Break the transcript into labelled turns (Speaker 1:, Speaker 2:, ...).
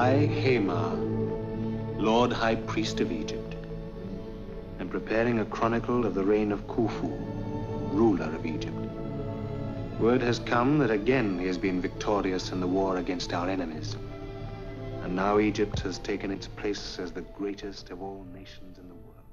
Speaker 1: I, Hamar, Lord High Priest of Egypt, am preparing a chronicle of the reign of Khufu, ruler of Egypt. Word has come that again he has been victorious in the war against our enemies. And now Egypt has taken its place as the greatest of all nations in the world.